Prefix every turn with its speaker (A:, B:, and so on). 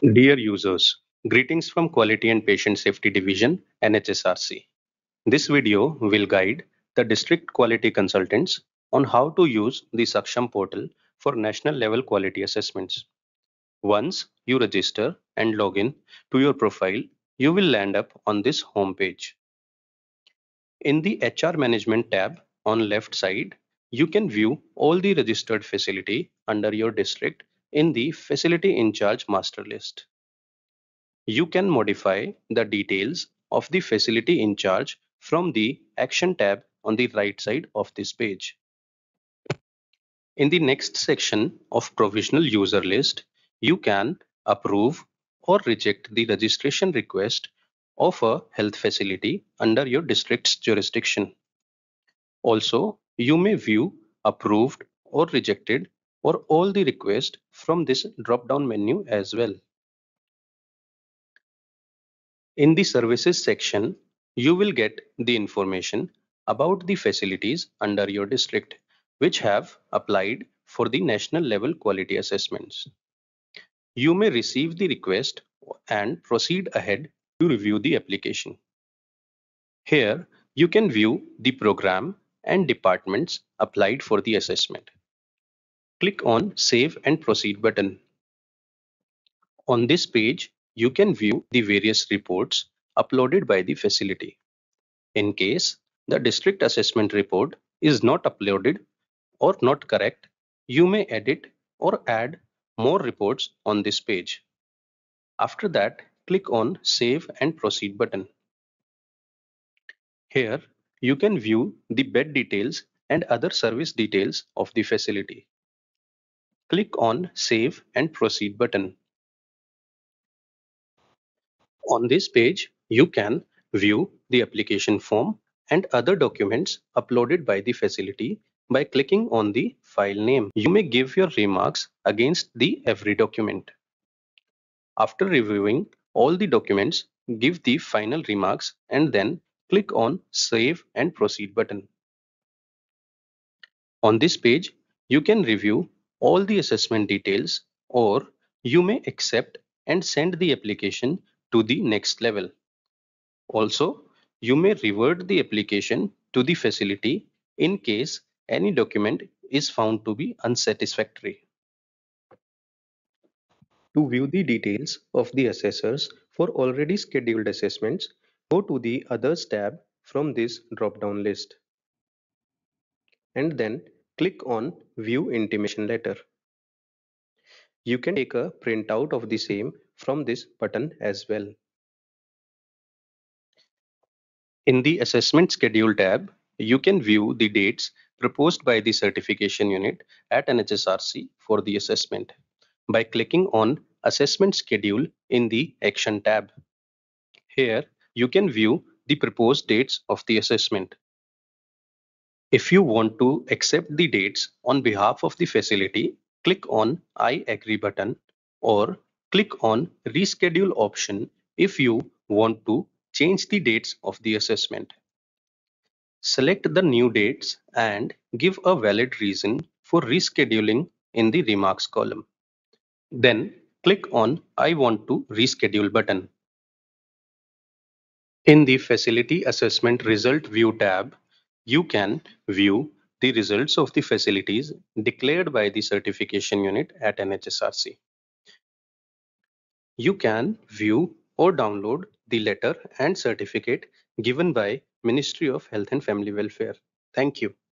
A: Dear users, greetings from Quality and Patient Safety Division, NHSRC. This video will guide the district quality consultants on how to use the SaQsham portal for national level quality assessments. Once you register and log in to your profile, you will land up on this home page. In the HR Management tab on left side, you can view all the registered facility under your district in the Facility in Charge master list. You can modify the details of the facility in charge from the Action tab on the right side of this page. In the next section of Provisional User List, you can approve or reject the registration request of a health facility under your district's jurisdiction. Also, you may view approved or rejected or all the requests from this drop-down menu as well. In the services section, you will get the information about the facilities under your district which have applied for the national level quality assessments. You may receive the request and proceed ahead to review the application. Here, you can view the program and departments applied for the assessment. Click on Save and Proceed button. On this page, you can view the various reports uploaded by the facility. In case the district assessment report is not uploaded or not correct, you may edit or add more reports on this page. After that, click on Save and Proceed button. Here, you can view the bed details and other service details of the facility. Click on Save and Proceed button. On this page, you can view the application form and other documents uploaded by the facility by clicking on the file name. You may give your remarks against the every document. After reviewing all the documents, give the final remarks and then click on Save and Proceed button. On this page, you can review all the assessment details or you may accept and send the application to the next level. Also, you may revert the application to the facility in case any document is found to be unsatisfactory. To view the details of the assessors for already scheduled assessments, go to the Others tab from this drop-down list. And then click on View Intimation Letter. You can take a printout of the same from this button as well. In the Assessment Schedule tab, you can view the dates proposed by the certification unit at NHSRC for the assessment by clicking on Assessment Schedule in the Action tab. Here, you can view the proposed dates of the assessment. If you want to accept the dates on behalf of the facility, click on I agree button or click on reschedule option if you want to change the dates of the assessment. Select the new dates and give a valid reason for rescheduling in the remarks column. Then click on I want to reschedule button. In the Facility Assessment Result View tab, you can view the results of the facilities declared by the certification unit at NHSRC. You can view or download the letter and certificate given by Ministry of Health and Family Welfare. Thank you.